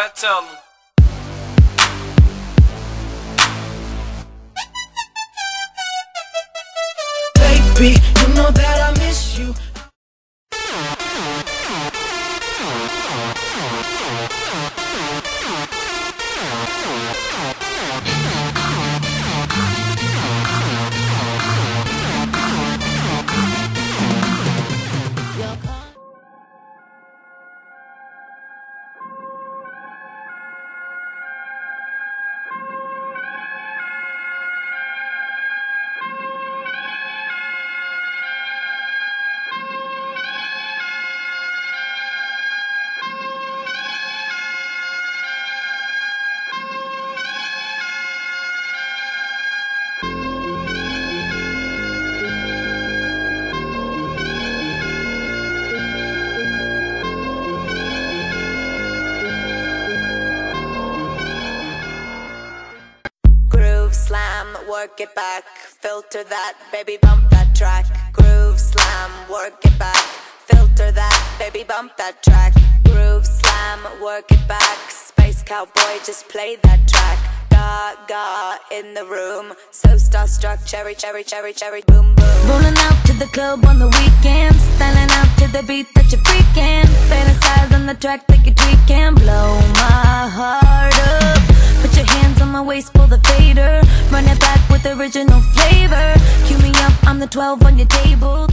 I tell them. Baby, you know that work it back. Filter that, baby, bump that track. Groove slam, work it back. Filter that, baby, bump that track. Groove slam, work it back. Space cowboy, just play that track. Gaga in the room, so starstruck. Cherry, cherry, cherry, cherry, boom, boom. Rolling out to the club on the weekends Styling out to the beat that you're freaking Fantasize on the track like you're tweaking Blow my heart my waist, pull the fader. Run it back with original flavor. Cue me up, I'm the 12 on your table